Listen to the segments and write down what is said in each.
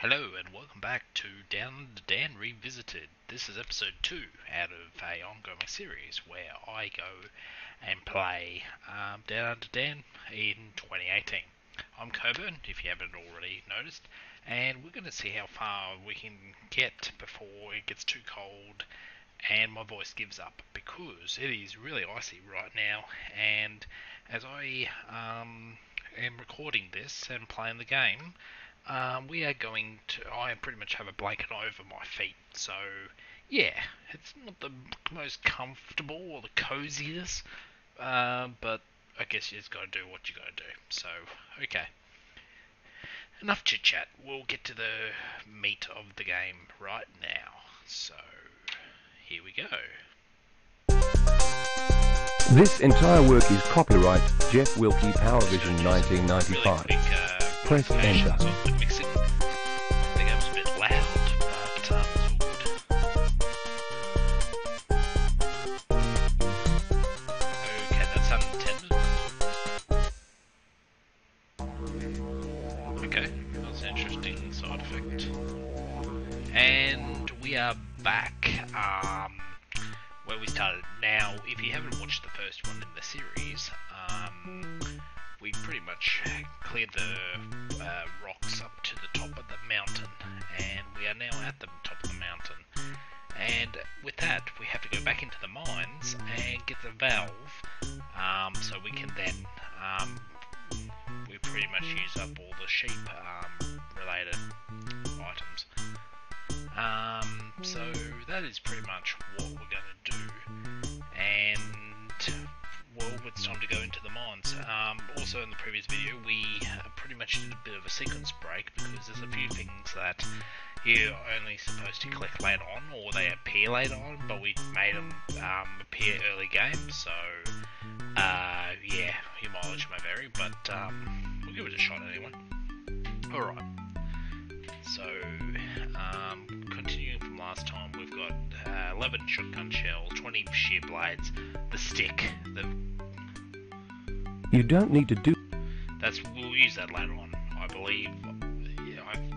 Hello and welcome back to Down Under Dan Revisited. This is episode 2 out of a ongoing series where I go and play um, Down Under Dan in 2018. I'm Coburn, if you haven't already noticed, and we're going to see how far we can get before it gets too cold and my voice gives up because it is really icy right now and as I um, am recording this and playing the game um, we are going to. I pretty much have a blanket over my feet, so yeah, it's not the most comfortable or the coziest, uh, but I guess you just got to do what you got to do. So okay, enough chit chat. We'll get to the meat of the game right now. So here we go. This entire work is copyright Jeff Wilkie PowerVision 1995. Press enter. There's a few things that you're only supposed to collect later on, or they appear later on, but we made them um, appear early game, so uh, yeah, your mileage may vary, but um, we'll give it a shot anyway. Alright, so um, continuing from last time, we've got uh, 11 shotgun shells, 20 shear blades, the stick, the You don't need to do That's we'll use that later on. I believe.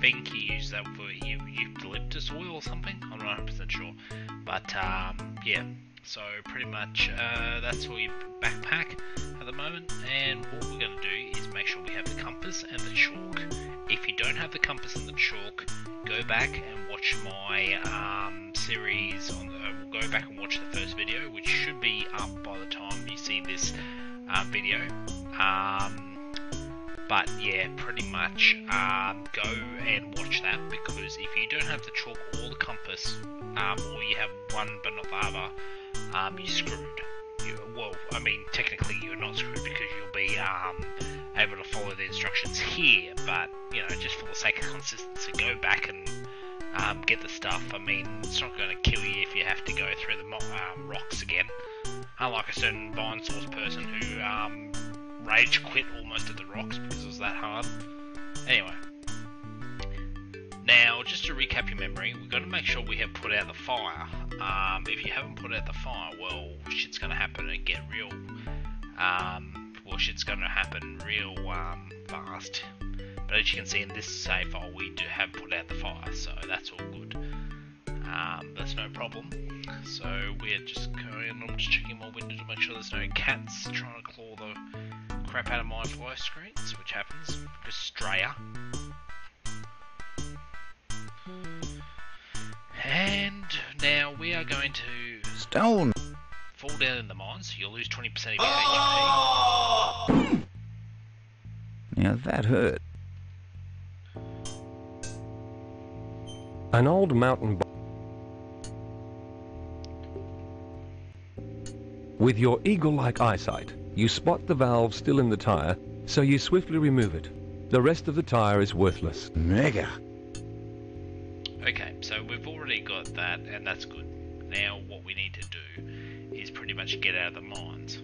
Think you use that for eu- eucalyptus oil or something. I'm not 100 percent sure, but um, yeah. So pretty much uh, that's all your backpack at the moment. And what we're going to do is make sure we have the compass and the chalk. If you don't have the compass and the chalk, go back and watch my um, series on the. Go back and watch the first video, which should be up by the time you see this uh, video. Um, but yeah, pretty much um, go and watch that because if you don't have the chalk or the compass, um, or you have one but not the other, um, you're screwed. You, well, I mean, technically you're not screwed because you'll be um, able to follow the instructions here, but you know, just for the sake of consistency, go back and um, get the stuff. I mean, it's not going to kill you if you have to go through the um, rocks again. Unlike a certain Vine Source person who um, rage quit almost at the rocks because it was that hard. Anyway. Now, just to recap your memory, we've got to make sure we have put out the fire. Um, if you haven't put out the fire, well, shit's going to happen and get real. Um, well, shit's going to happen real um, fast. But as you can see in this save file, we do have put out the fire, so that's all good. Um, that's no problem. So we're just going, I'm just checking my window to make sure there's no cats trying to claw the crap out of my fly screens, which happens. Just Straya. And now we are going to Stone. fall down in the mines, you'll lose 20% of your oh! HP. Now that hurt. an old mountain bo- With your eagle-like eyesight, you spot the valve still in the tire, so you swiftly remove it. The rest of the tire is worthless. Mega. Okay, so we've already got that, and that's good. Now, what we need to do is pretty much get out of the mines.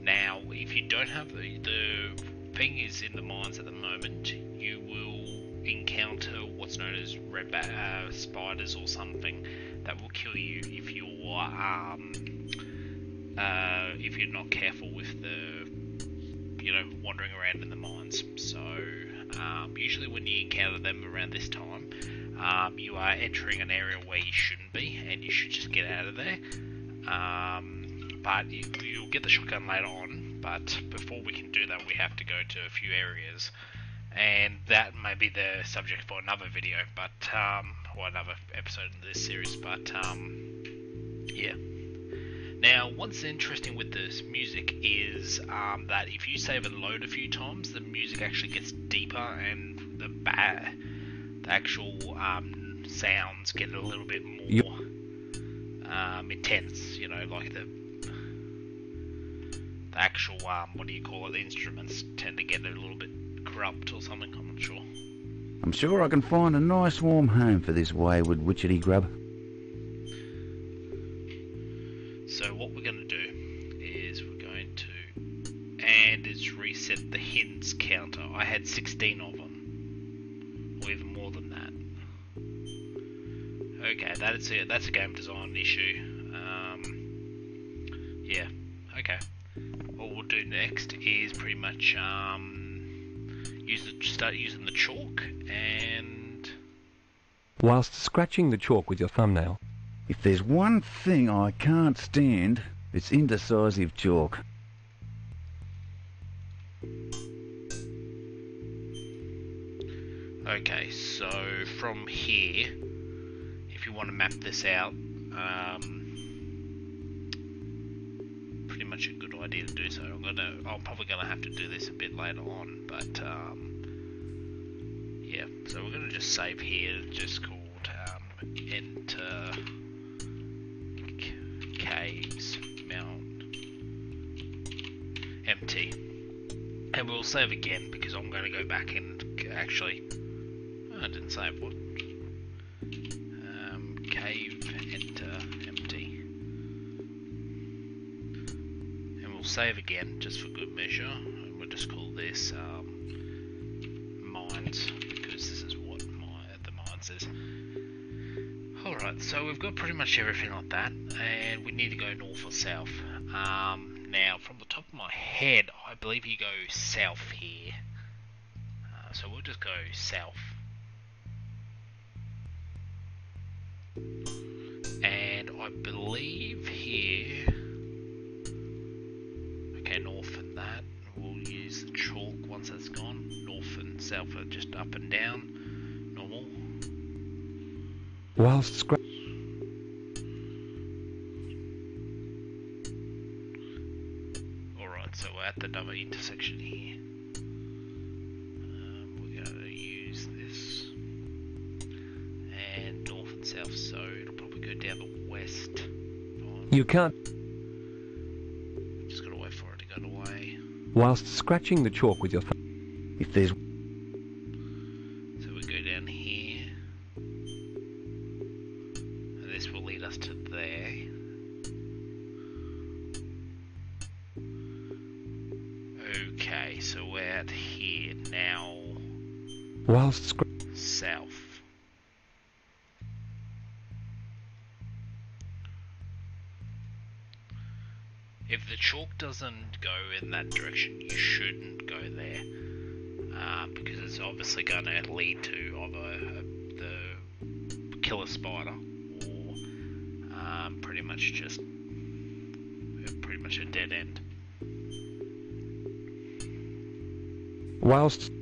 Now, if you don't have the, the thing is in the mines at the moment, you will encounter what's known as red ba- uh, spiders or something that will kill you if you're um, uh, if you're not careful with the you know wandering around in the mines. So um, usually when you encounter them around this time, um, you are entering an area where you shouldn't be, and you should just get out of there. Um, but you, you'll get the shotgun later on. But before we can do that, we have to go to a few areas, and that may be the subject for another video, but um, or another episode in this series. But um, yeah. Now, what's interesting with this music is um, that if you save and load a few times, the music actually gets deeper and the ba- the actual um, sounds get a little bit more um, intense. You know, like the the actual um, what do you call it? The instruments tend to get a little bit corrupt or something. I'm not sure. I'm sure I can find a nice warm home for this wayward witchetty grub. What we're going to do is we're going to and is reset the hints counter. I had 16 of them, or even more than that. Okay, that is it. That's a game design issue. Um, yeah. Okay. What we'll do next is pretty much um, use the, start using the chalk and Whilst scratching the chalk with your thumbnail, If there's one thing I can't stand, it's indecisive chalk. Okay, so from here, if you want to map this out, um, pretty much a good idea to do so. I'm gonna, I'm probably gonna have to do this a bit later on, but um, yeah. So we're gonna just save here, just called um, enter caves mount empty, and we'll save again because I'm gonna go back and actually. Oh, I didn't save what. Um, cave enter empty. And we'll save again just for good measure. And we'll just call this um, so we've got pretty much everything like that, and we need to go north or south. Um, now, from the top of my head, I believe you go south here. Uh, so we'll just go south. And I believe here. Okay, north and that. We'll use the chalk once that's gone. North and south are just up and down. Normal. whilst scra- at the double intersection here. Um, we're going to use this. And north and south, so it'll probably go down the west. You can't. Just gotta wait for it to go away. Whilst scratching the chalk with your thumb, If there's whilst scr- South. If the chalk doesn't go in that direction, you shouldn't go there. Uh, because it's obviously going to lead to either uh, the killer spider or um, pretty much just uh, pretty much a dead end. whilst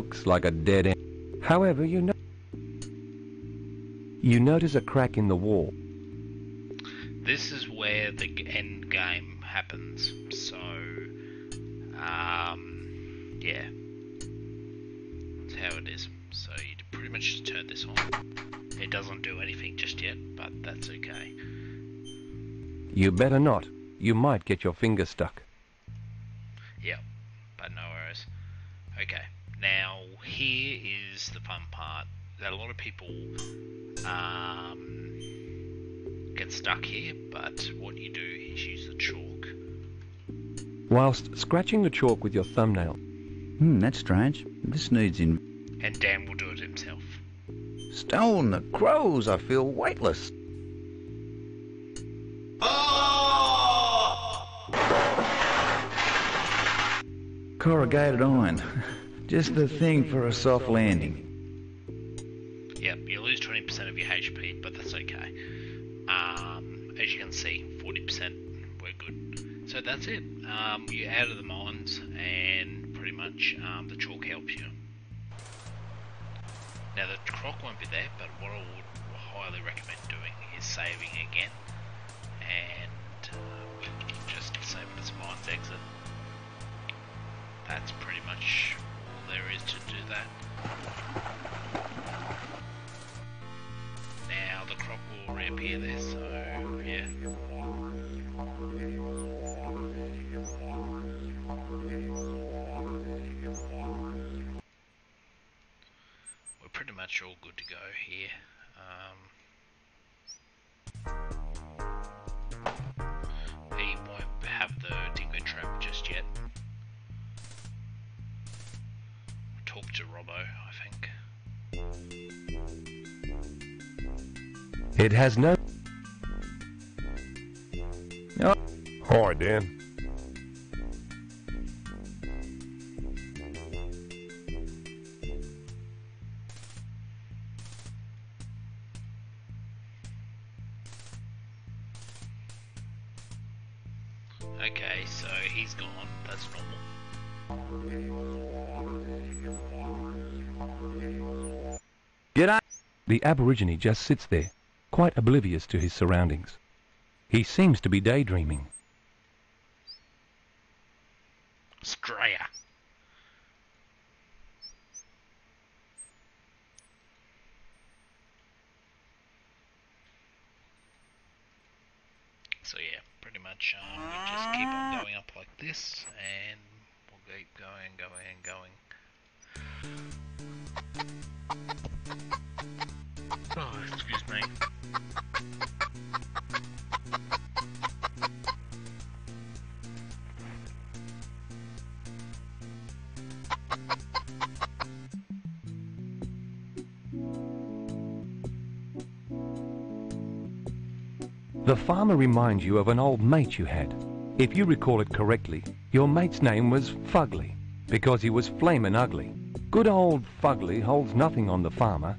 looks like a dead end. However, you know... You notice a crack in the wall. This is where the end game happens. So, um, yeah, that's how it is. So you pretty much just turn this on. It doesn't do anything just yet, but that's okay. You better not. You might get your finger stuck. People um, get stuck here, but what you do is use the chalk. Whilst scratching the chalk with your thumbnail, Hmm, that's strange. This needs in... And Dan will do it himself. Stone the crows, I feel weightless. Corrugated iron. Just the thing for a soft landing. Um, you're out of the mines, and pretty much um, the chalk helps you. Now, the croc won't be there, but what I would highly recommend doing is saving again, and um, just save it as mines exit. That's pretty much much all good to go here. Um, he won't have the dingo trap just yet. Talk to Robbo, I think. it has no... Oh. Hi, Dan. The Aborigine just sits there, quite oblivious to his surroundings. He seems to be daydreaming. Reminds you of an old mate you had. If you recall it correctly, your mate's name was Fugly, because he was flamin' ugly. Good old Fugly holds nothing on the farmer.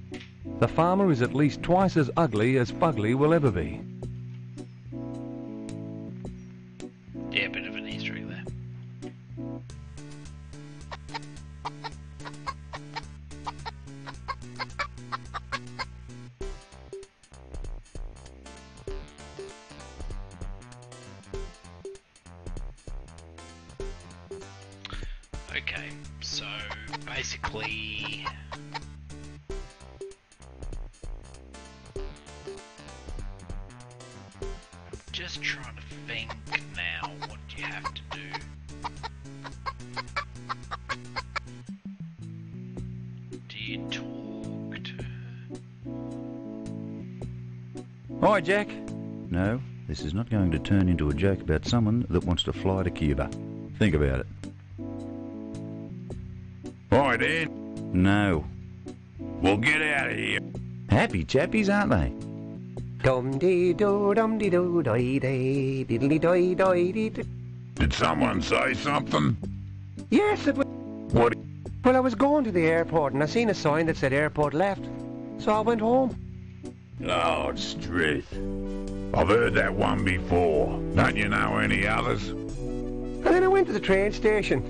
The farmer is at least twice as ugly as Fugly will ever be. Basically. Just trying to think now what you have to do. Do you talk to her? Hi, Jack. No, this is not going to turn into a joke about someone that wants to fly to Cuba. Think about it. Hi, Dan. No. Well, get out of here. Happy chappies, aren't they? Dum dee do dum dee do doi day diddly doi doi dee doo. Did someone say something? Yes, it was... What? Well, I was going to the airport and I seen a sign that said airport left. So I went home. Lord Strith. I've heard that one before. Don't you know any others? And then I went to the train station.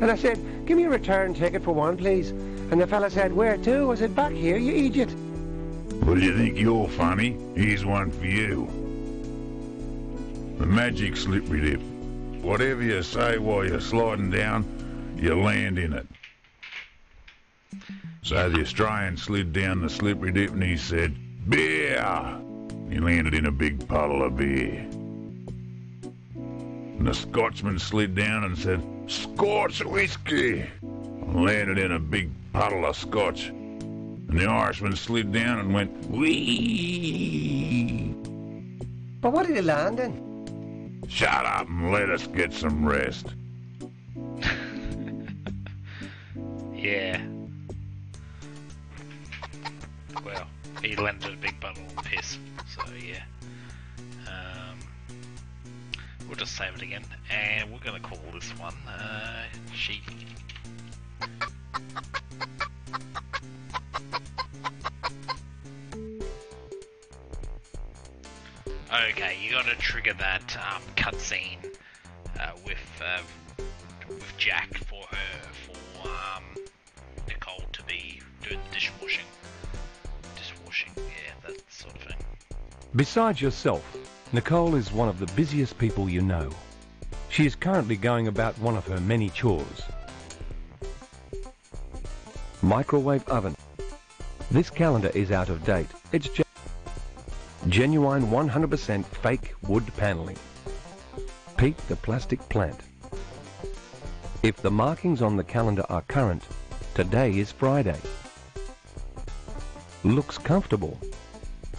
And I said, give me a return ticket for one, please. And the fella said, where to? I said, back here, you idiot. Well, you think you're funny? Here's one for you. The magic slippery dip. Whatever you say while you're sliding down, you land in it. So the Australian slid down the slippery dip and he said, Beer! He landed in a big puddle of beer. And the Scotsman slid down and said, Scotch whiskey! Landed in a big puddle of scotch. And the Irishman slid down and went, Wee! But what did he land in? Shut up and let us get some rest. Yeah. Well, he landed in a big bundle of piss, so yeah. Um, we'll just save it again, and we're gonna call this one, uh, she. Okay, you gotta trigger that um, cutscene uh, with uh, with Jack for her for um, Nicole to be doing the dishwashing. Dishwashing, yeah, that sort of thing. Besides yourself, Nicole is one of the busiest people you know. She is currently going about one of her many chores. Microwave oven. This calendar is out of date. It's ge- genuine 100% fake wood paneling. Pete the plastic plant. If the markings on the calendar are current, today is Friday. Looks comfortable.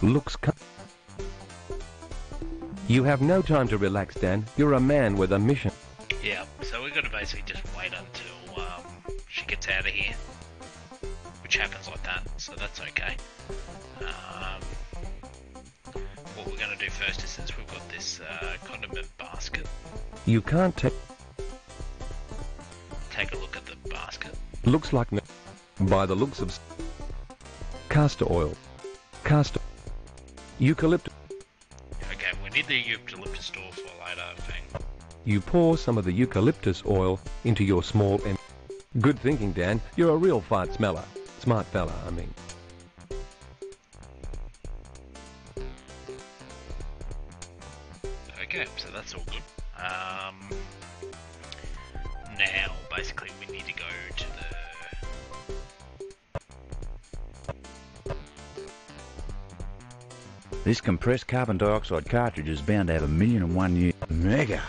Looks com- You have no time to relax, Dan. You're a man with a mission. Yeah, so we've got to basically just wait until um, she gets out of here, which happens like that, so that's okay. Um, what we're going to do first is since we've got this uh, condiment basket, You can't take... take a look at the basket. Looks like... n- By the looks of... Castor oil. Castor... Eucalyptus. Need the eucalyptus store for later thing. You pour some of the eucalyptus oil into your small... Good thinking, Dan. You're a real fart smeller. Smart fella, I mean. This compressed carbon dioxide cartridge is bound to have a million and one use. Mega!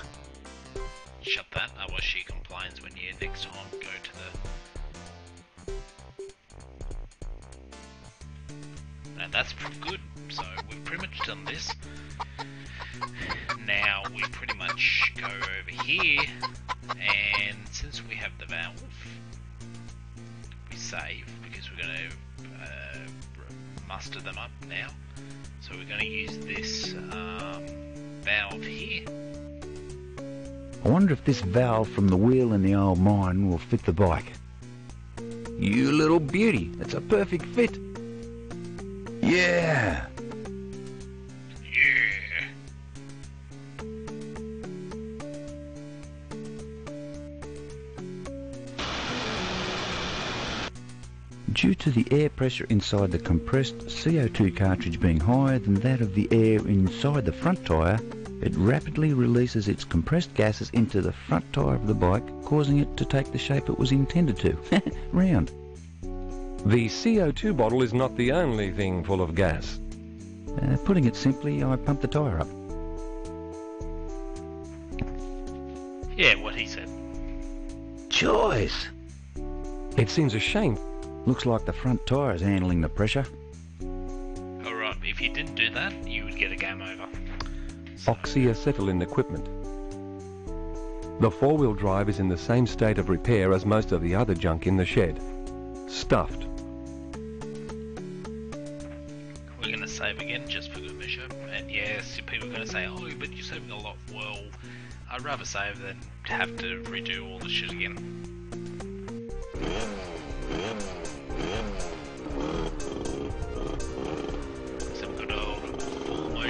Shut that, otherwise she complains when you next time go to the. Now that's pretty good. So we've pretty much done this. Now we pretty much go over here, and since we have the valve, we save because we're going to uh, muster them up now. So we're going to use this um, valve here. I wonder if this valve from the wheel in the old mine will fit the bike. You little beauty, that's a perfect fit. Yeah. Due to the air pressure inside the compressed CO2 cartridge being higher than that of the air inside the front tyre, it rapidly releases its compressed gases into the front tyre of the bike, causing it to take the shape it was intended to. Round. The CO2 bottle is not the only thing full of gas. Uh, putting it simply, I pumped the tyre up. Yeah, what he said. Choice! It seems a shame. Looks like the front tyre is handling the pressure. Alright, if you didn't do that, you would get a game over. So, Oxyacetylene equipment. The four-wheel drive is in the same state of repair as most of the other junk in the shed. Stuffed. we're going to save again just for good measure. And yes, people are going to say, oh, but you're saving a lot. Well, I'd rather save than have to redo all the shit again.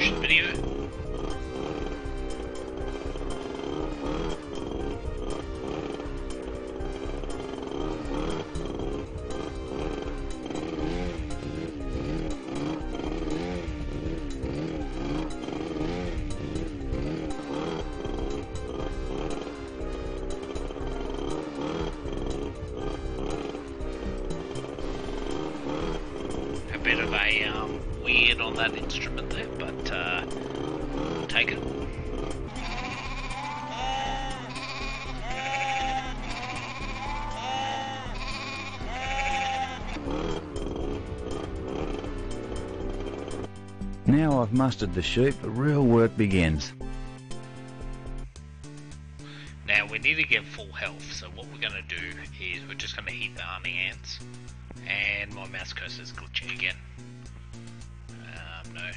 Motion video. Mustered the sheep, the real work begins. Now we need to get full health, so what we're going to do is we're just going to hit the honey ants, and my mouse cursor is glitching again. Um, no.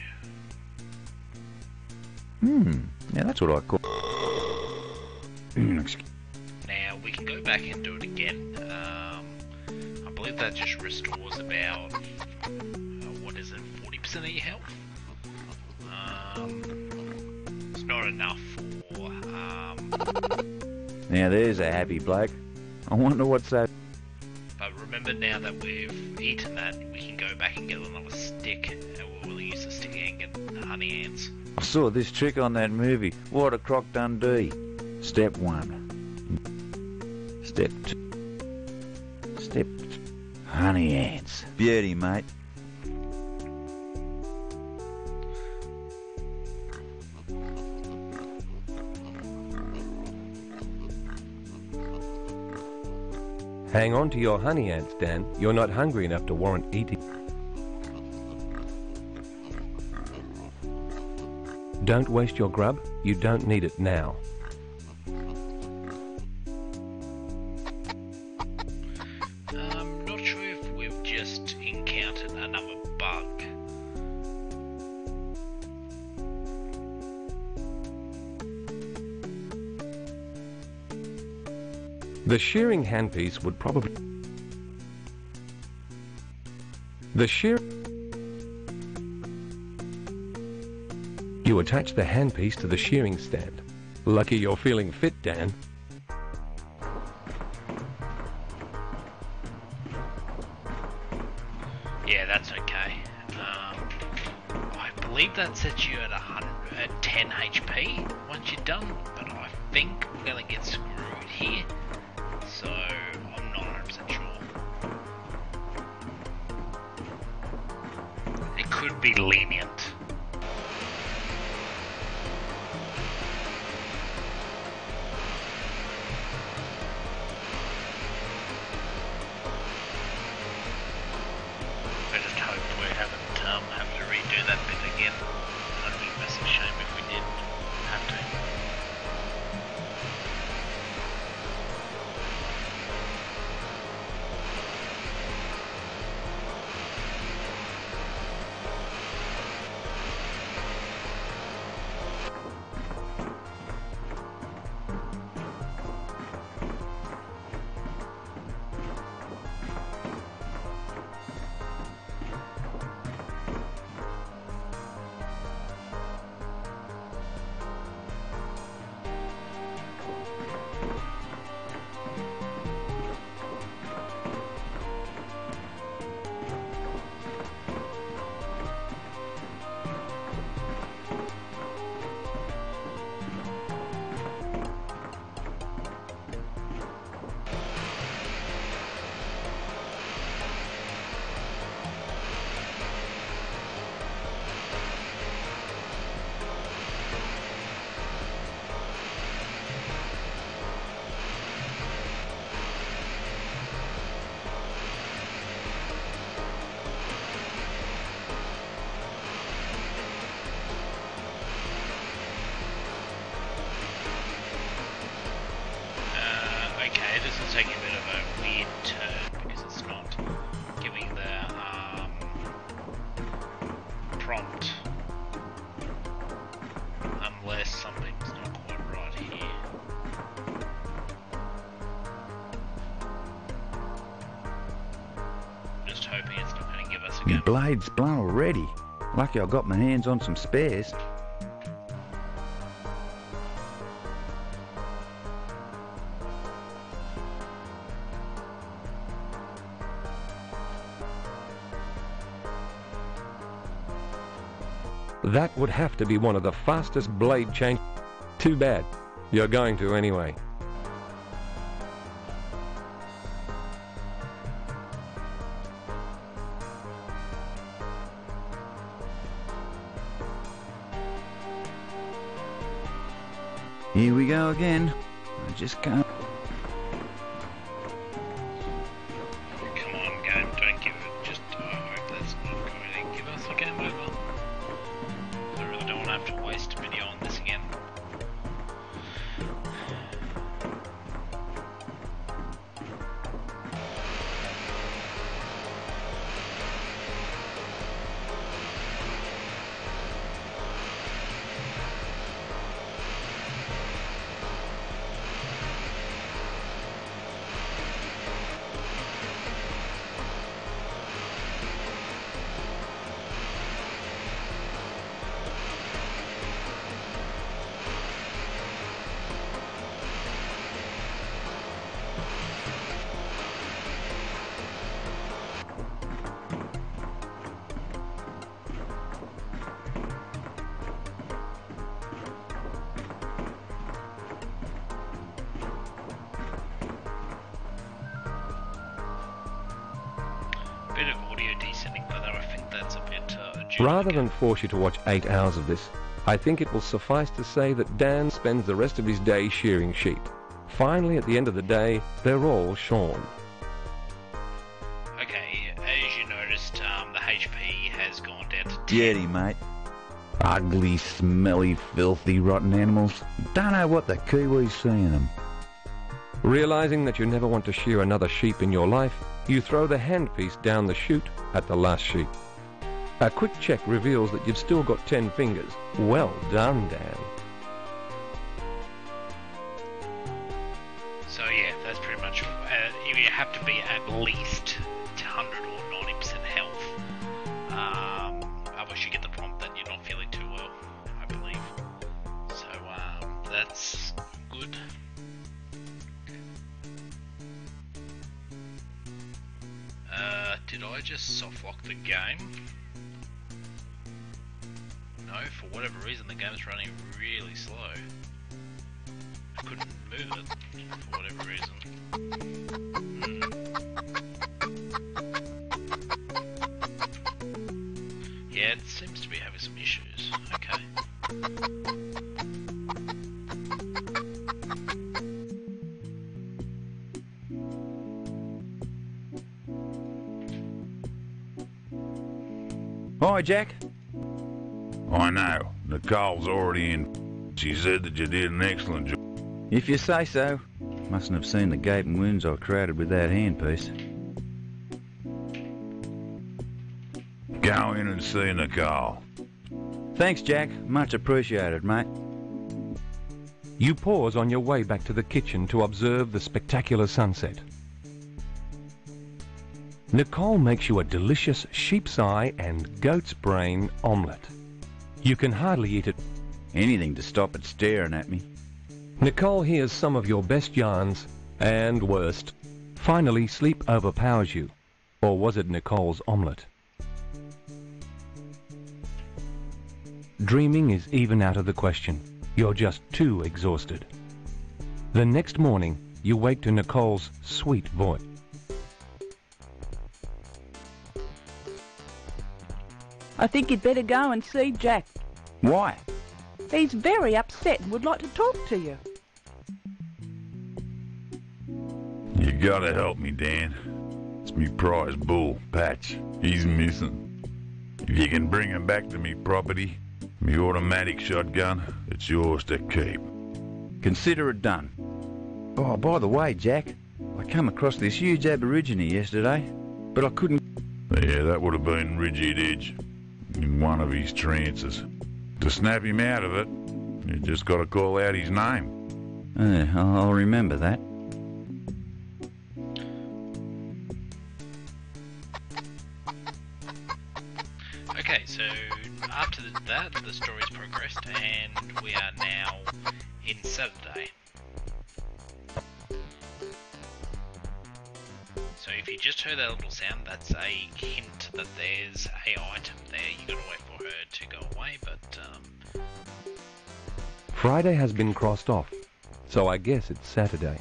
Hmm, now that's what I call... Now we can go back and do it again. Um, I believe that just restores about now there's a happy bloke. I wonder what's that... but remember now that we've eaten that, we can go back and get another stick, and we'll use the stick and get the honey ants. I saw this trick on that movie. What a croc Dundee. Step one. Step two. Step t- Honey ants. Beauty, mate. Hang on to your honey ants, Dan. You're not hungry enough to warrant eating. Don't waste your grub. You don't need it now. The shearing handpiece would probably... The shear... You attach the handpiece to the shearing stand. Lucky you're feeling fit, Dan. Blade's blown already. Lucky I got my hands on some spares. That would have to be one of the fastest blade change. Too bad. You're going to anyway. Just. Rather than force you to watch eight hours of this, I think it will suffice to say that Dan spends the rest of his day shearing sheep. Finally, at the end of the day, they're all shorn. Okay, as you noticed, um, the HP has gone down to 10. Jetty, mate. Ugly, smelly, filthy, rotten animals. Don't know what the Kiwis see in them. Realizing that you never want to shear another sheep in your life, you throw the handpiece down the chute at the last sheep. A quick check reveals that you've still got ten fingers. Well done, Dan. So yeah, that's pretty much. Uh, you have to be at least 100 or 90% health. Um, otherwise, you get the prompt that you're not feeling too well, I believe. So um, that's good. Uh, did I just softlock the game? No, for whatever reason, the game's running really slow. I couldn't move it for whatever reason. Hmm. Yeah, it seems to be having some issues. Okay. Hi, Jack. I know. Nicole's already in. She said that you did an excellent job. If you say so. Mustn't have seen the gaping wounds I created with that handpiece. Go in and see Nicole. Thanks, Jack. Much appreciated, mate. You pause on your way back to the kitchen to observe the spectacular sunset. Nicole makes you a delicious sheep's eye and goat's brain omelette. You can hardly eat it. Anything to stop it staring at me. Nicole hears some of your best yarns and worst. Finally, sleep overpowers you. Or was it Nicole's omelette? Dreaming is even out of the question. You're just too exhausted. The next morning, you wake to Nicole's sweet voice. I think you'd better go and see Jack. Why? He's very upset and would like to talk to you. You gotta help me, Dan. It's me prize bull, Patch. He's missing. If you can bring him back to me property, me automatic shotgun, it's yours to keep. Consider it done. Oh, by the way, Jack, I come across this huge aborigine yesterday, but I couldn't. Yeah, that would have been Ridgy Didge in one of his trances. To snap him out of it, you just gotta call out his name. Uh, I'll remember that. Okay, so after that, the story's progressed, and we are now in Saturday. If you just heard that little sound, that's a hint that there's a item there. You gotta wait for her to go away, but um, Friday has been crossed off, so I guess it's Saturday.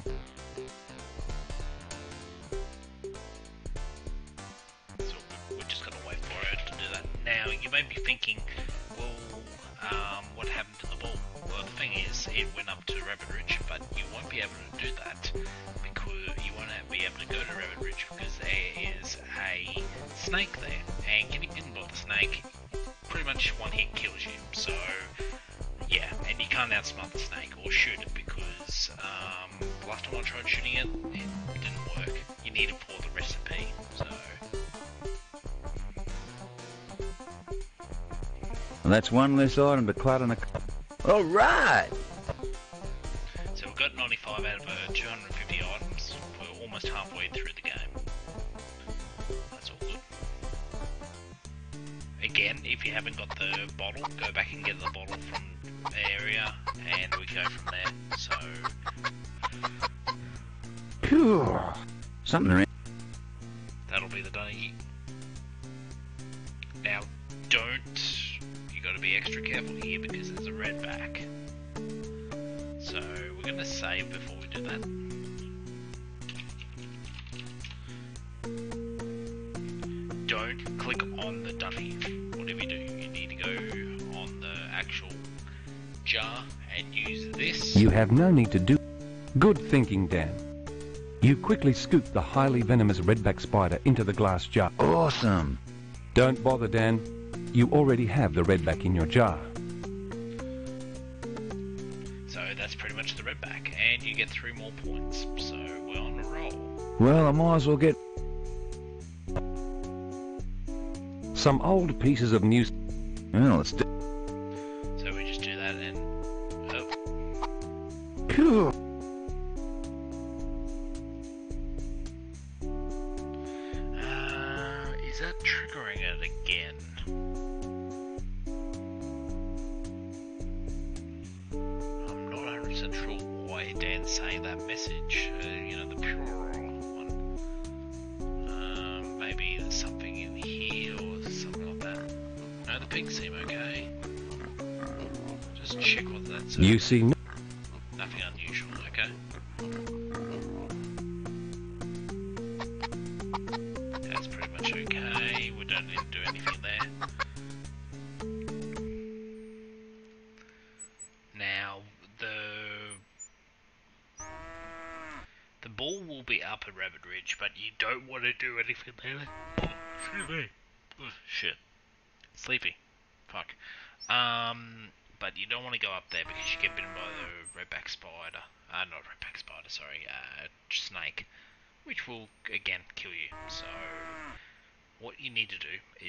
That's one less item to clutter. The... All thinking, Dan. You quickly scoop the highly venomous redback spider into the glass jar. Awesome. Don't bother, Dan. You already have the redback in your jar. So that's pretty much the redback, and you get three more points. So we're on a roll. Well, I might as well get. Some old pieces of news... Well, let's do.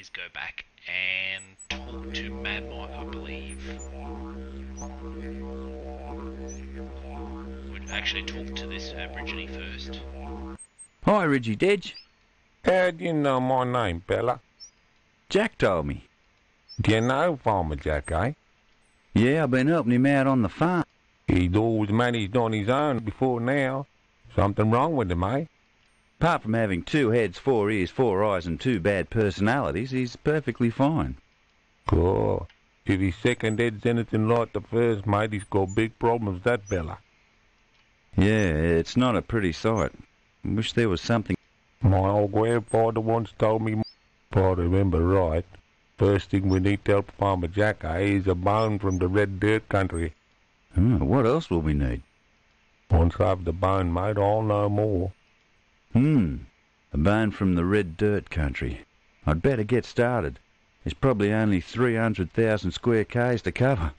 Is go back and talk to Mad Mike, I believe. Would actually talk to this Aborigine first. Hi, Ridgy Didge. How'd you know my name, Bella? Jack told me. Do you know Farmer Jack, eh? Yeah, I've been helping him out on the farm. He's always managed on his own before now. Something wrong with him, eh? Apart from having two heads, four ears, four eyes, and two bad personalities, he's perfectly fine. Cool. If his second head's anything like the first, mate, he's got big problems, that fella. Yeah, it's not a pretty sight. Wish there was something. My old grandfather once told me, if I remember right, first thing we need to help Farmer Jack, eh, is a bone from the red dirt country. Hmm, what else will we need? Once I've the bone, mate, I'll know more. Hmm, a bone from the red dirt country. I'd better get started. There's probably only 300,000 square k's to cover.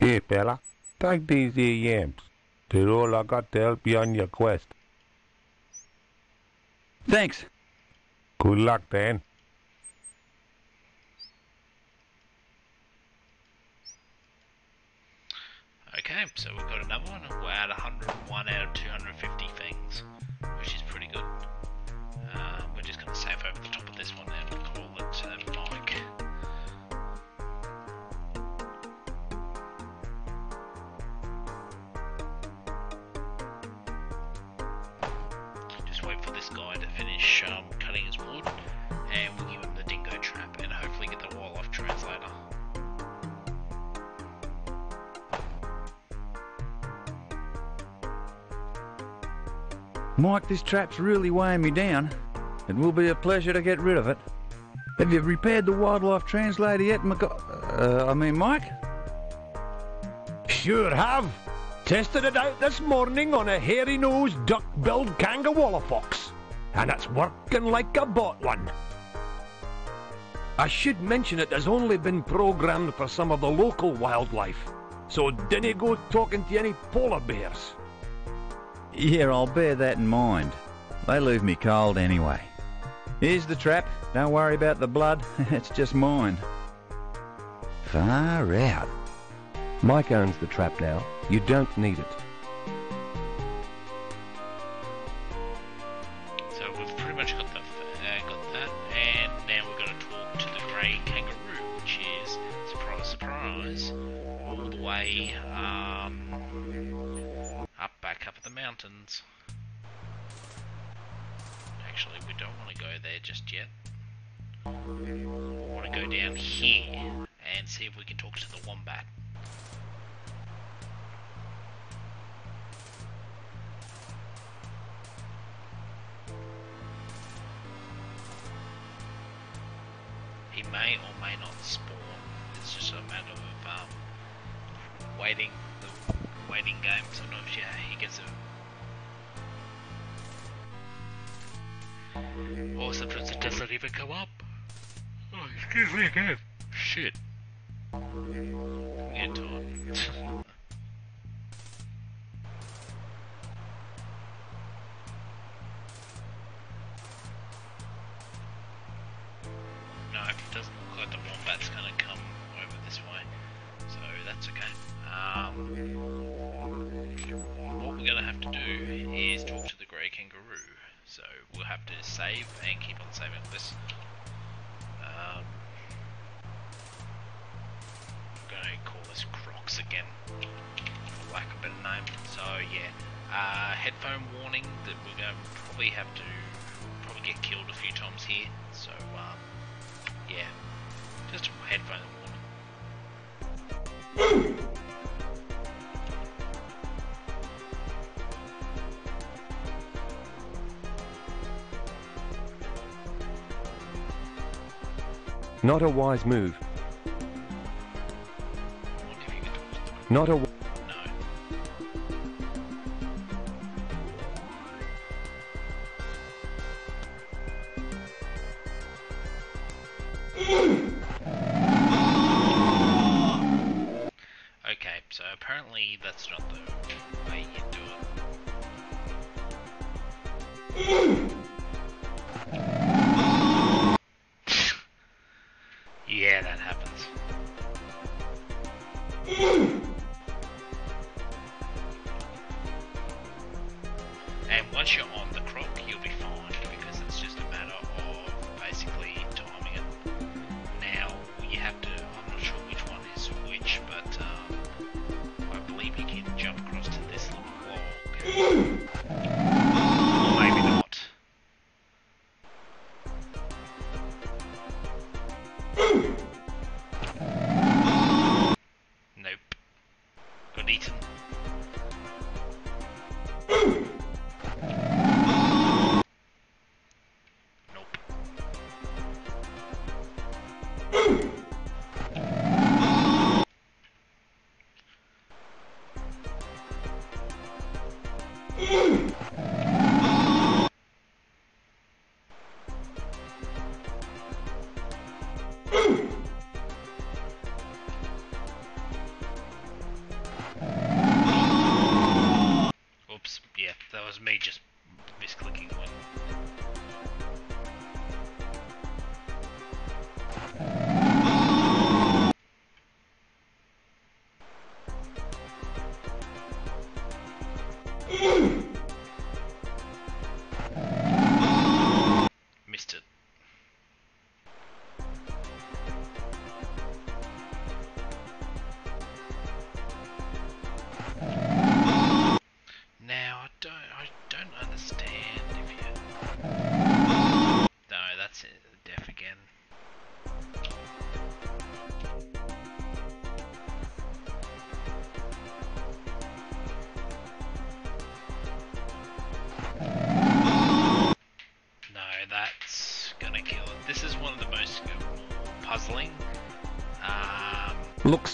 Here, fella, take these here yams. They're all I got to help you on your quest. Thanks. Good luck, Dan. Okay, so we've got another one. We're at 101 out of 250 Mike, this trap's really weighing me down. It will be a pleasure to get rid of it. Have you repaired the wildlife translator yet, McG... Uh, I mean, Mike? Sure have. Tested it out this morning on a hairy-nosed, duck-billed kangaroo fox, and it's working like a bought one. I should mention it has only been programmed for some of the local wildlife, so dinna go talking to any polar bears. Yeah, I'll bear that in mind. They leave me cold anyway. Here's the trap. Don't worry about the blood. it's just mine. Far out. Mike owns the trap now. You don't need it. May or may not spawn. It's just a matter of um, waiting the waiting game. So Sometimes yeah, he gets a. Or sometimes it doesn't even come up. Oh, excuse me again. Shit. Get to Not a wise move. Not a... No.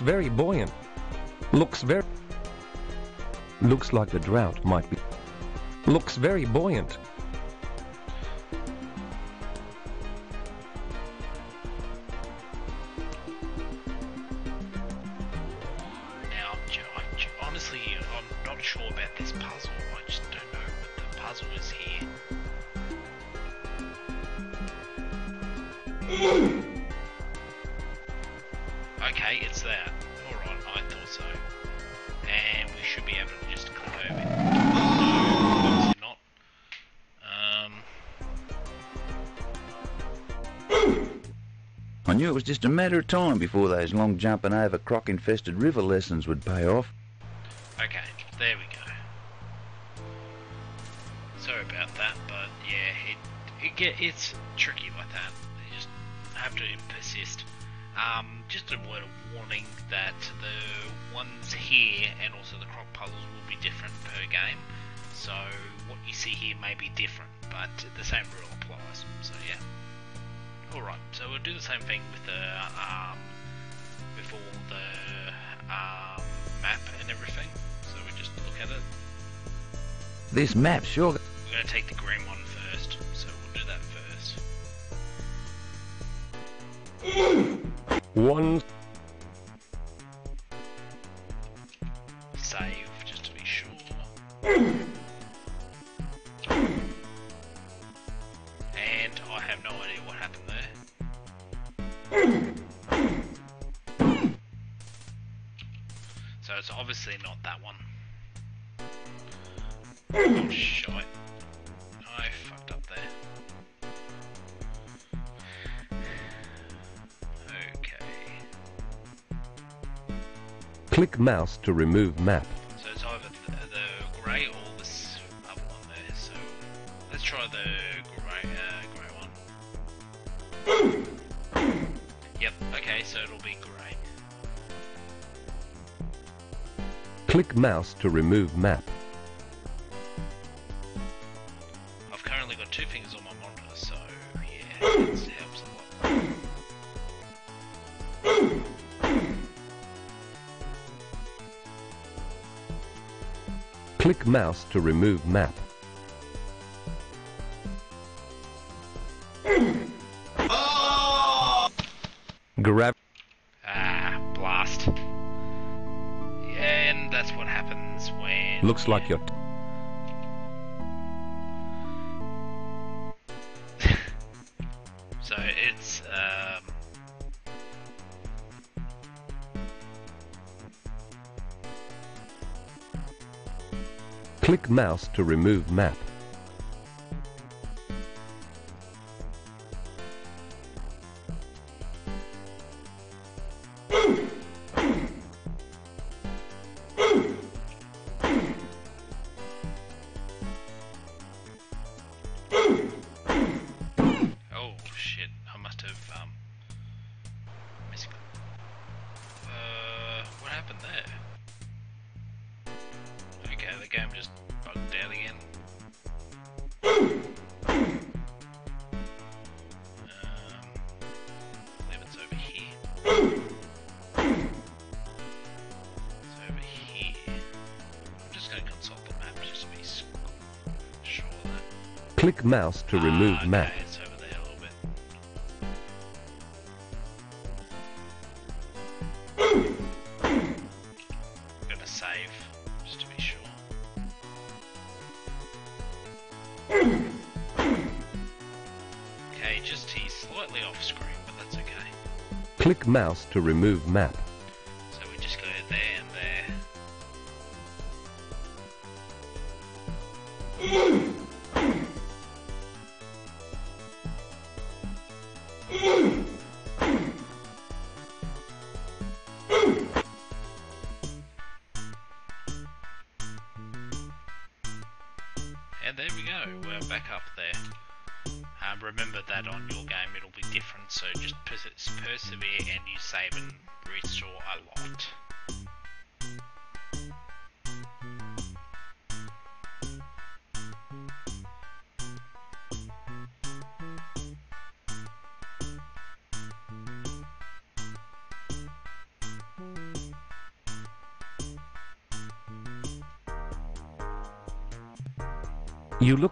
very buoyant. Looks very... Looks like the drought might be... Looks very buoyant. Matter of time before those long jumping over croc-infested river lessons would pay off. This map sure... We're going to take the green one first, so we'll do that first. One... Save, just to be sure. And I have no idea what happened there. So it's obviously not that one. Oh shite. I fucked up there. Okay. Click mouse to remove map. So it's either the, the grey or this other one there. So let's try the grey, uh, grey one. Yep. Okay, so it'll be grey. Click mouse to remove map. Mouse to remove map. Grab... Ah, blast. Yeah, And that's what happens when. Looks like you're... Mouse to remove map. Click mouse to remove Ah, map. Okay, it's over there a little bit. Gonna save, just to be sure. Okay, just he's slightly off screen, but that's okay. Click mouse to remove map.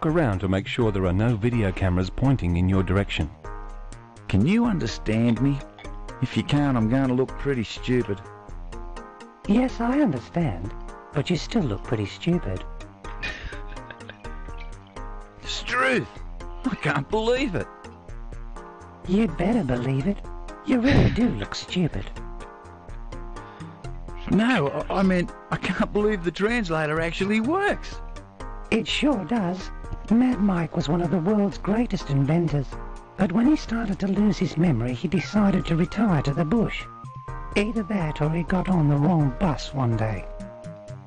Look around to make sure there are no video cameras pointing in your direction. Can you understand me? If you can't, I'm going to look pretty stupid. Yes, I understand, but you still look pretty stupid. Struth! I can't believe it. You'd better believe it. You really do look stupid. No, I, I meant I can't believe the translator actually works. It sure does. Mad Mike was one of the world's greatest inventors. But when he started to lose his memory, he decided to retire to the bush. Either that or he got on the wrong bus one day.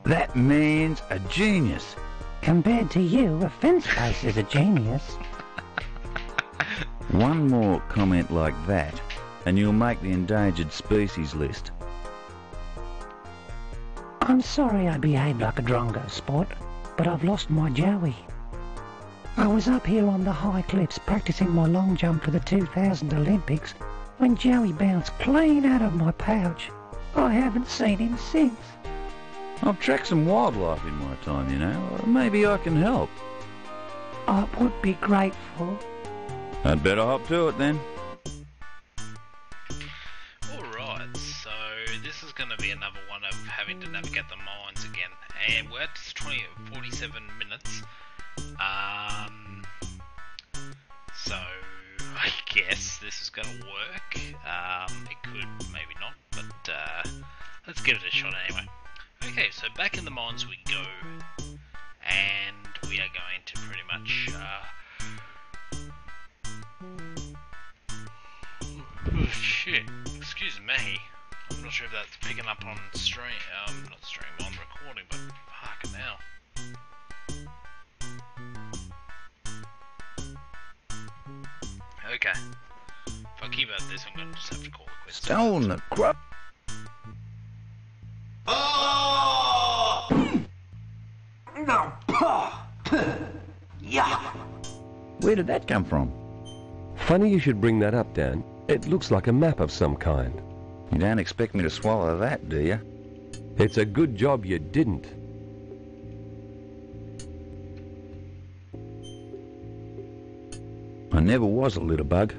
That man's a genius. Compared to you, a fence post is a genius. One more comment like that, and you'll make the endangered species list. I'm sorry I behaved like a drongo, Sport, but I've lost my Joey. I was up here on the high cliffs practicing my long jump for the 2000 Olympics when Joey bounced clean out of my pouch. I haven't seen him since. I've tracked some wildlife in my time, you know. Uh, maybe I can help. I would be grateful. I'd better hop to it then. Alright, so this is going to be another one of having to navigate the mines again. And we're at 20, 47 minutes. Um, so I guess this is going to work. Um, it could, maybe not, but uh, let's give it a shot anyway. Okay, so back in the mines we go, and we are going to pretty much. Uh, oh, shit, excuse me. I'm not sure if that's picking up on stream, um, not stream, on recording, but fucking hell. Okay. If I keep at this, I'm gonna just have to call it quits. Stone the crop. Where did that come from? Funny you should bring that up, Dan. It looks like a map of some kind. You don't expect me to swallow that, do you? It's a good job you didn't. I never was a little bug.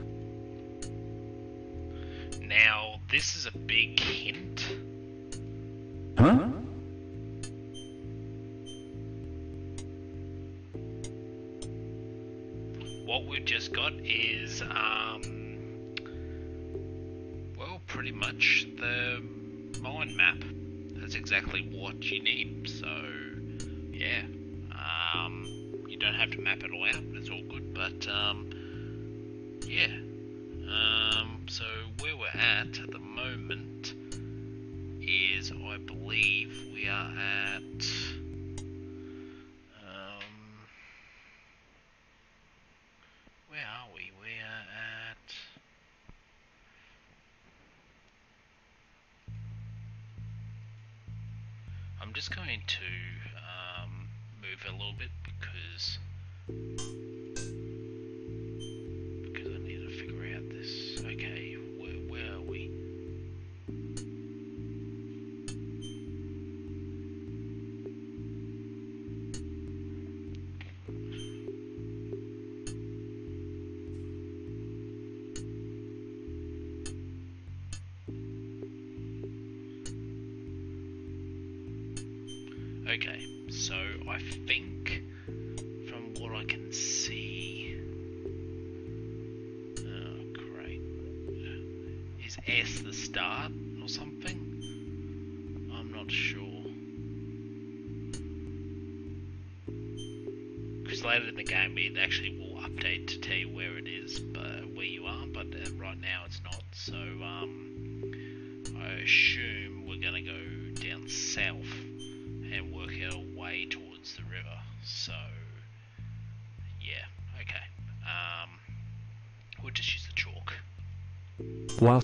Game it actually will update to tell you where it is, but where you are, but uh, right now it's not. So, um, I assume we're gonna go down south and work our way towards the river. So, yeah, okay. Um, we'll just use the chalk. While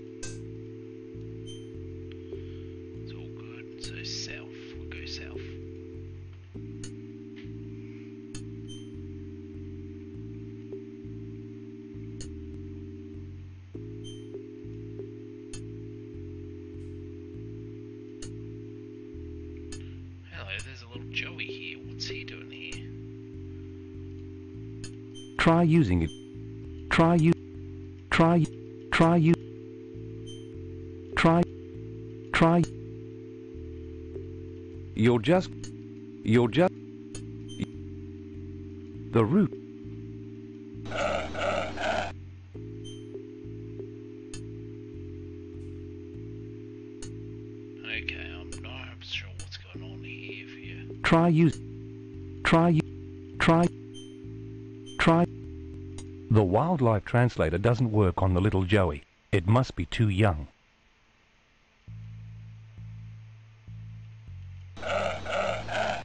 Try using it. Try you. Try. Try you. Try. Try. You're just. You're just. The root. Translator doesn't work on the little Joey. It must be too young. I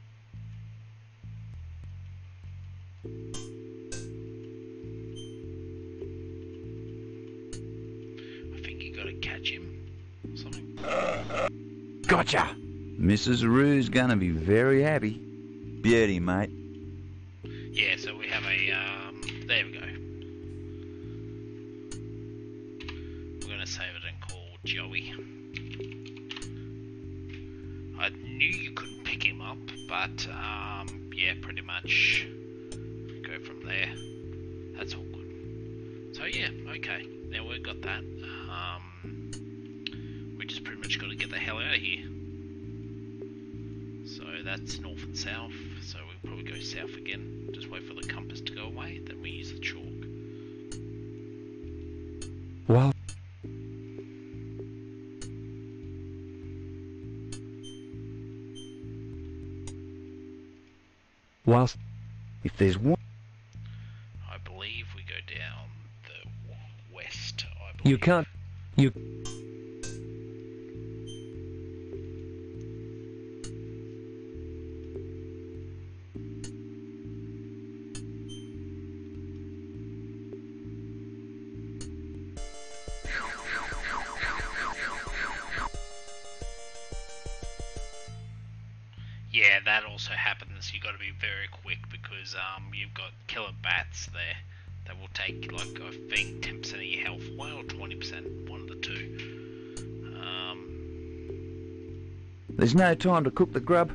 think you gotta catch him. Something. Gotcha! Mrs. Roo's gonna be very happy. Beauty, mate. While Whilst If there's one, I believe we go down the west. I believe. you can't you there's no time to cook the grub.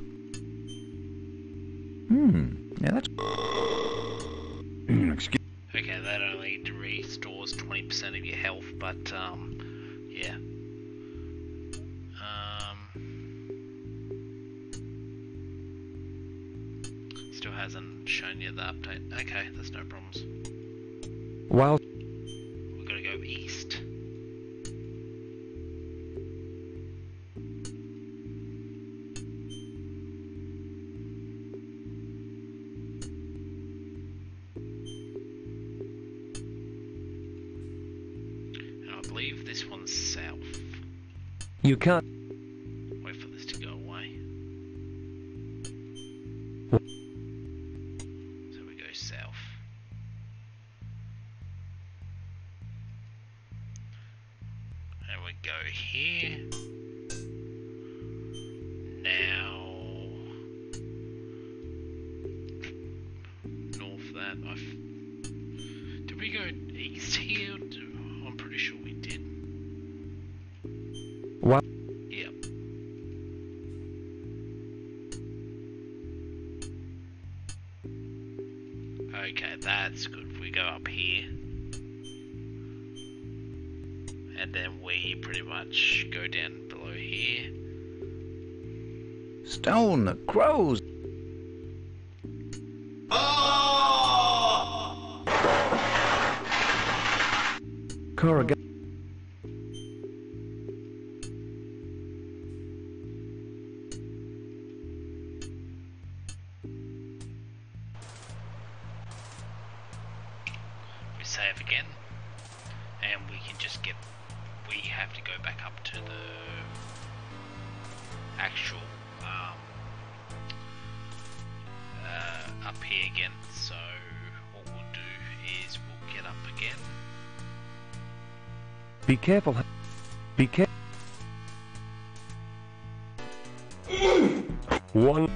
While Yep. Okay, that's good. We go up here. And then we pretty much go down below here. Stone crows. Oh! corrugate We careful be careful one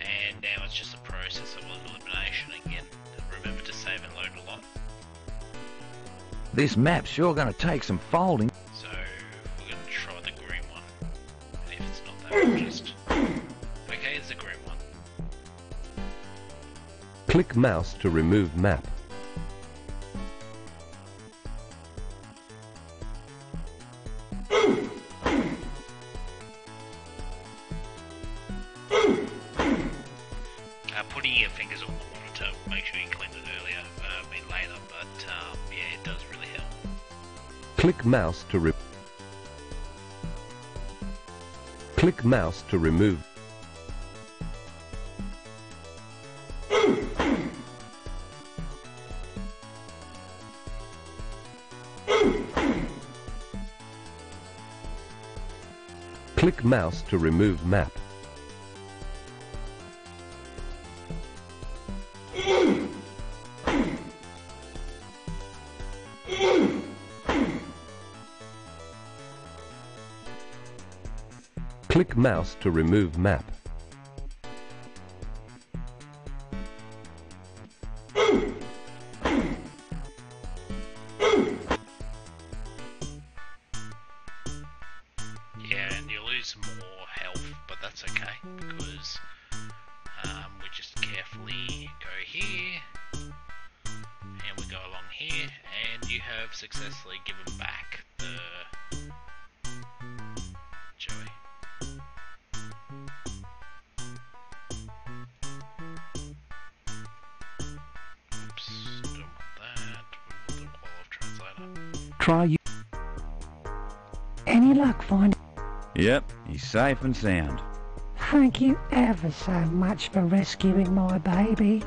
And now it's just a process of elimination again. Remember to save and load a lot. This map's sure gonna take some folding. So we're gonna try the green one. And if it's not that, we'll just Okay, it's the green one. Click mouse to remove map. Mouse to re Click mouse to remove. Click mouse to remove map. Click mouse to remove map. Safe and sound. Thank you ever so much for rescuing my baby.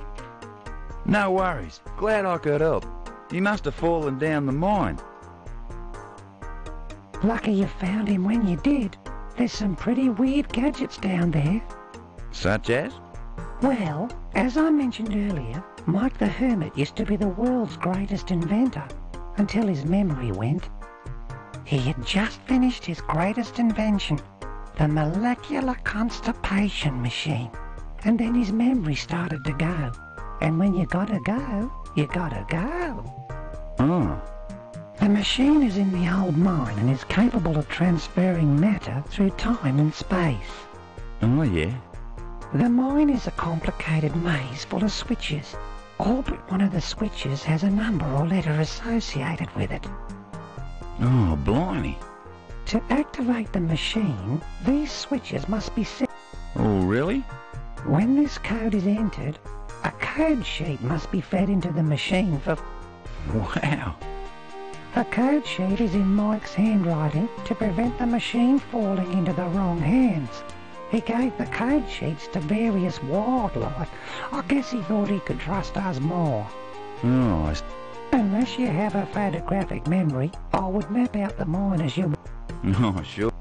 No worries. Glad I could help. He must have fallen down the mine. Lucky you found him when you did. There's some pretty weird gadgets down there. Such as? Well, as I mentioned earlier, Mike the Hermit used to be the world's greatest inventor until his memory went. He had just finished his greatest invention, the molecular constipation machine. And then his memory started to go. And when you gotta go, you gotta go. Oh, The machine is in the old mine and is capable of transferring matter through time and space. oh yeah. The mine is a complicated maze full of switches. All but one of the switches has a number or letter associated with it. Oh, blimey. To activate the machine, these switches must be set. Oh, really? When this code is entered, a code sheet must be fed into the machine for... Wow. The code sheet is in Mike's handwriting to prevent the machine falling into the wrong hands. He gave the code sheets to various wildlife. I guess he thought he could trust us more. Oh, Unless you have a photographic memory, I would map out the mine as you... oh, sure.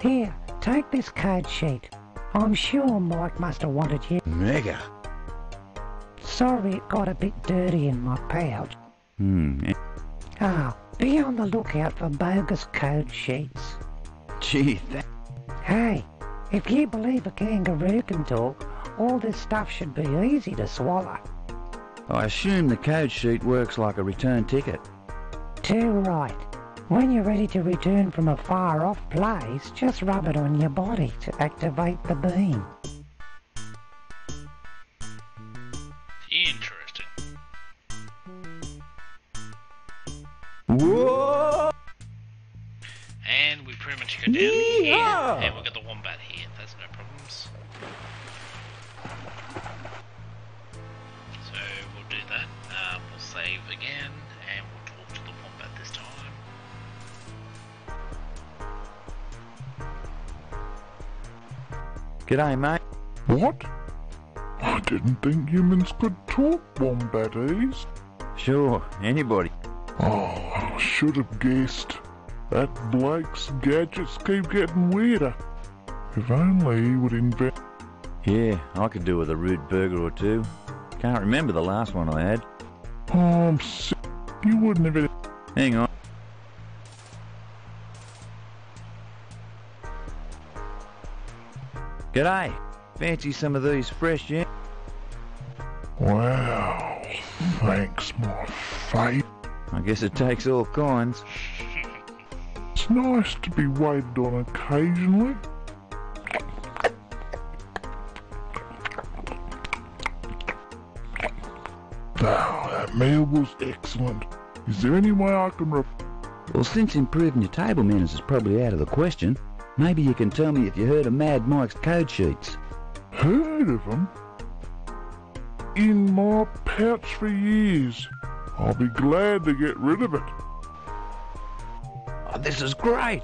Here, take this code sheet. I'm sure Mike must have wanted you. Mega. Sorry it got a bit dirty in my pouch. Hmm. eh, Ah, be on the lookout for bogus code sheets. Gee, that... Hey, if you believe a kangaroo can talk, all this stuff should be easy to swallow. I assume the code sheet works like a return ticket. Too right. When you're ready to return from a far off place, just rub it on your body to activate the beam. Interesting. Whoa! And we pretty much go down here, and we've got the G'day, mate. What? I didn't think humans could talk, Wombaties. Sure, anybody. Oh, I should have guessed. That Blake's gadgets keep getting weirder. If only he would invent. Yeah, I could do with a rude burger or two. Can't remember the last one I had. Oh, I'm sick. You wouldn't have. Hang on. G'day. Fancy some of these fresh yams? Wow. Thanks, my fate. I guess it takes all kinds. It's nice to be waited on occasionally. Wow, that meal was excellent. Is there any way I can ref... Well, since improving your table manners is probably out of the question, maybe you can tell me if you heard of Mad Mike's code sheets. Heard of them? In my pouch for years. I'll be glad to get rid of it. Oh, this is great!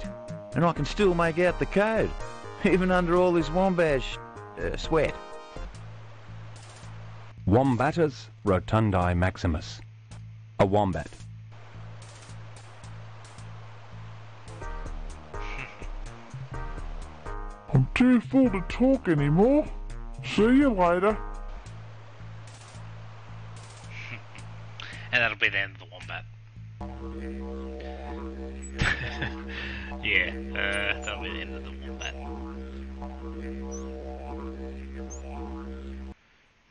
And I can still make out the code, even under all this wombash uh, sweat. Wombatus rotundi maximus. A wombat. Too full to talk anymore. See you later. and that'll be the end of the wombat. yeah, uh, that'll be the end of the wombat.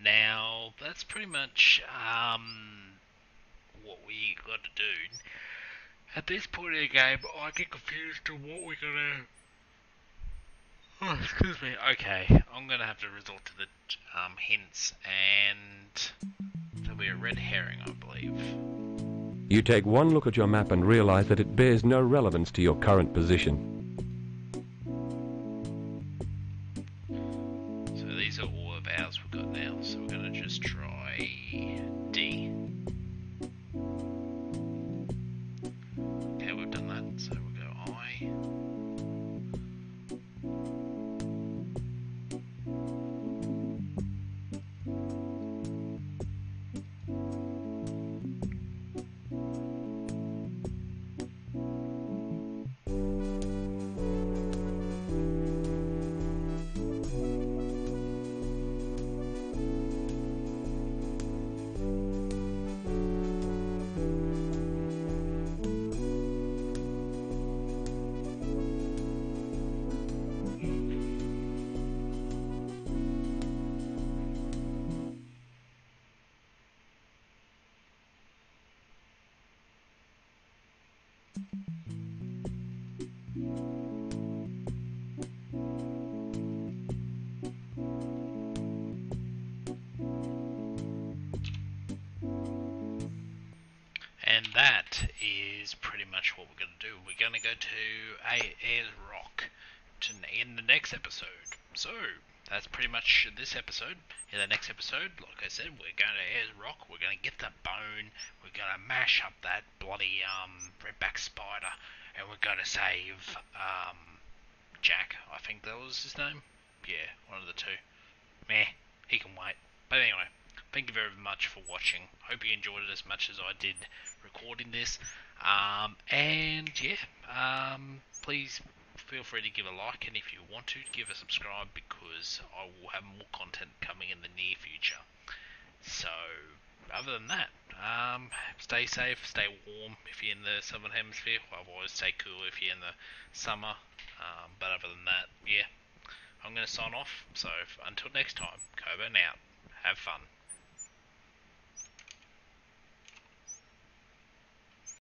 Now, that's pretty much um, what we got to do. At this point in the game, I get confused to what we're gonna. Oh, excuse me. Okay, I'm gonna have to resort to the um, hints, and there'll be a red herring, I believe. You take one look at your map and realize that it bears no relevance to your current position. Going to. Go to A- Ayers Rock to, in the next episode. So, that's pretty much this episode. In the next episode, like I said, we're going to Ayers Rock. We're going to get the bone. We're going to mash up that bloody um, redback spider. And we're going to save um, Jack. I think that was his name. Yeah, one of the two. Meh, he can wait. But anyway, thank you very much for watching. Hope you enjoyed it as much as I did recording this. Um, and yeah, um, please feel free to give a like, and if you want to, give a subscribe because I will have more content coming in the near future. So, other than that, um, stay safe, stay warm if you're in the southern hemisphere. Otherwise, stay cool if you're in the summer. Um, but other than that, yeah, I'm going to sign off. So, until next time, Coburn out. Have fun.